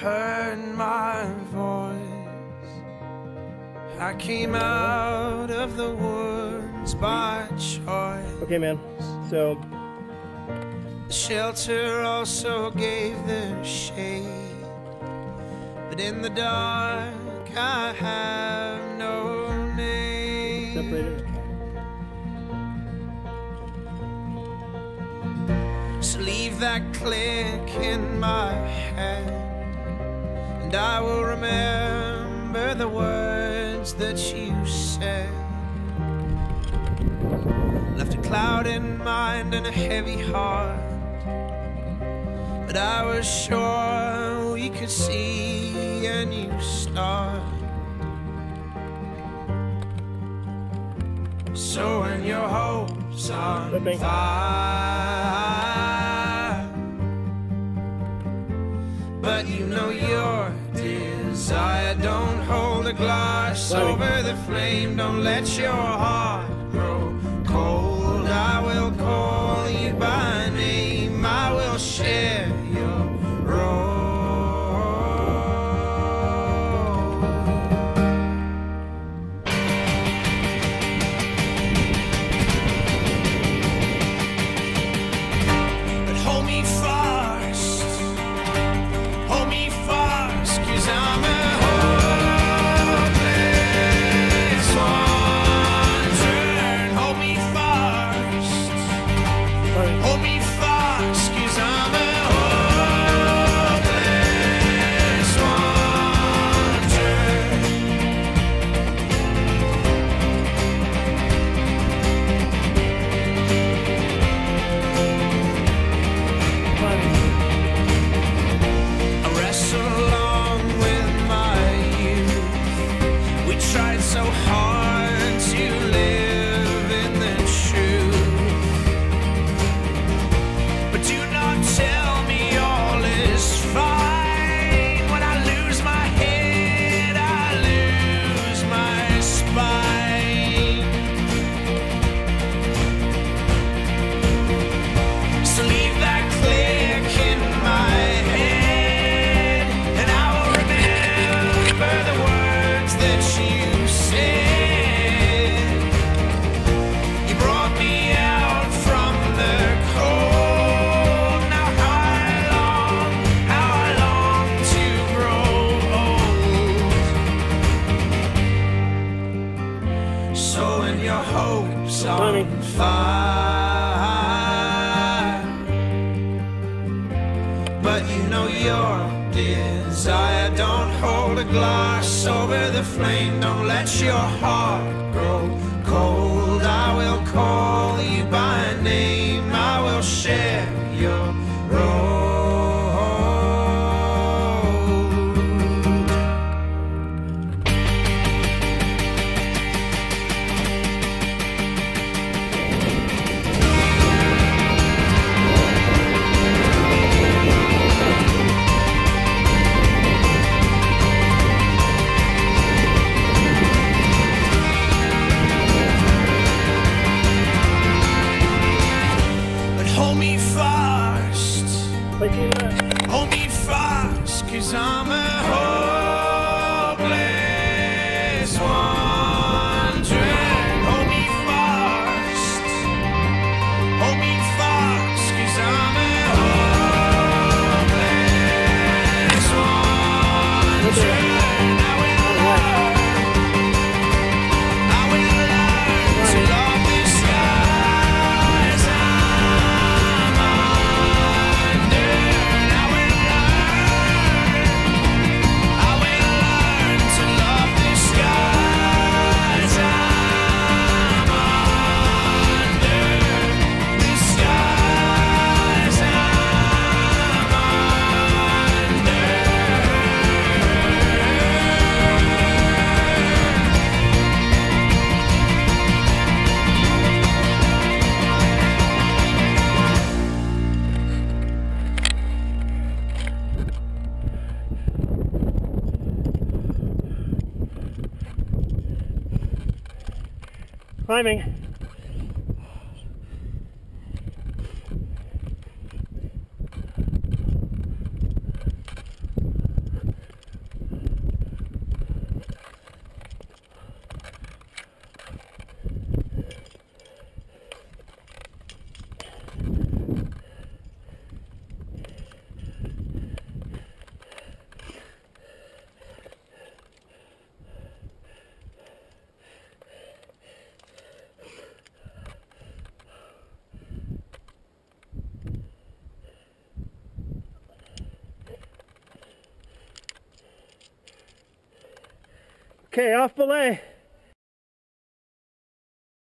heard my voice. I came out of the woods by choice. Okay, man. So, The shelter also gave the shade. But in the dark, I have no name. separated. So leave that click in my head, and I will remember the words that you said. Left a cloud in mind and a heavy heart, but I was sure we could see a new start. So when your hopes on fire, desire. Don't hold a glass Sorry. over the flame. Don't let your heart grow cold. I will call you by name. I will share your role. But hold me fast, fire. But you know your desire. Don't hold a glass over the flame. Don't let your heart grow cold. I will call you by name. Climbing. Okay, off belay.